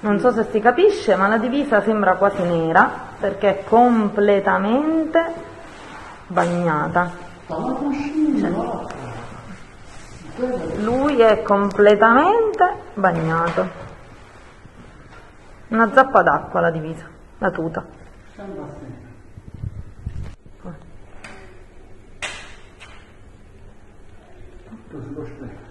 Non so se si capisce, ma la divisa sembra quasi nera perché è completamente bagnata. Lui è completamente bagnato. Una zappa d'acqua la divisa, la tuta. Lo specchio.